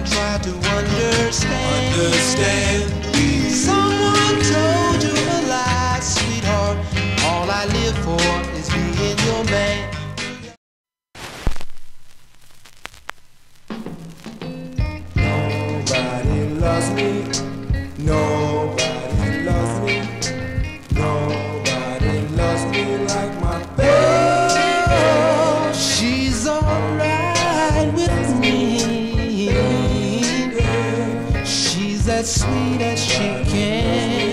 and try to understand. Understand. Someone told you a lie, sweetheart. All I live for is being your man. Nobody loves me. No. as sweet as she can.